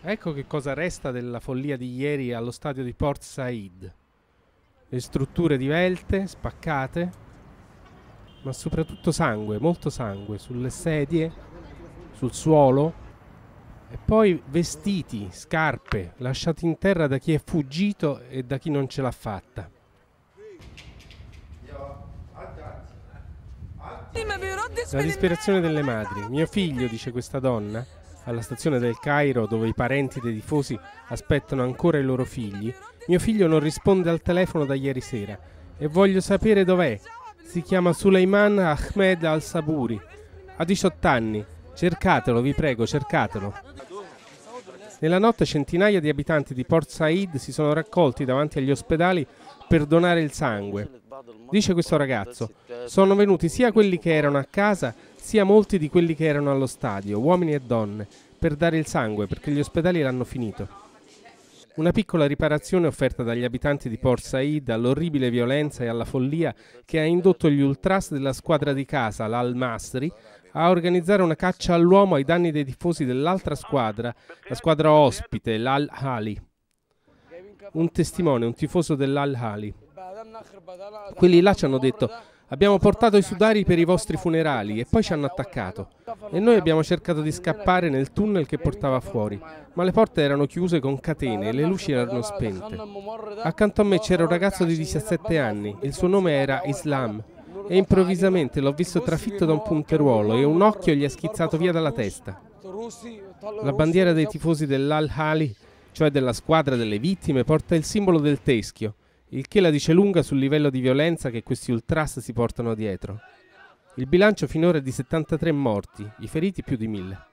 Ecco che cosa resta della follia di ieri allo stadio di Port Said. Le strutture divelte, spaccate, ma soprattutto sangue, molto sangue, sulle sedie, sul suolo, e poi vestiti, scarpe, lasciati in terra da chi è fuggito e da chi non ce l'ha fatta. La disperazione delle madri. Mio figlio, dice questa donna, alla stazione del Cairo dove i parenti dei tifosi aspettano ancora i loro figli, mio figlio non risponde al telefono da ieri sera e voglio sapere dov'è. Si chiama Suleiman Ahmed al-Saburi. Ha 18 anni. Cercatelo, vi prego, cercatelo. Nella notte centinaia di abitanti di Port Said si sono raccolti davanti agli ospedali per donare il sangue. Dice questo ragazzo, sono venuti sia quelli che erano a casa sia molti di quelli che erano allo stadio, uomini e donne, per dare il sangue perché gli ospedali l'hanno finito. Una piccola riparazione offerta dagli abitanti di Port Said all'orribile violenza e alla follia che ha indotto gli ultras della squadra di casa, l'Al Masri, a organizzare una caccia all'uomo ai danni dei tifosi dell'altra squadra, la squadra ospite, l'Al-Hali. Un testimone, un tifoso dell'Al-Hali. Quelli là ci hanno detto abbiamo portato i sudari per i vostri funerali e poi ci hanno attaccato. E noi abbiamo cercato di scappare nel tunnel che portava fuori, ma le porte erano chiuse con catene e le luci erano spente. Accanto a me c'era un ragazzo di 17 anni, il suo nome era Islam e improvvisamente l'ho visto trafitto da un punteruolo e un occhio gli è schizzato via dalla testa. La bandiera dei tifosi dell'Al-Hali, cioè della squadra delle vittime, porta il simbolo del teschio il che la dice lunga sul livello di violenza che questi ultras si portano dietro. Il bilancio finora è di 73 morti, i feriti più di 1000.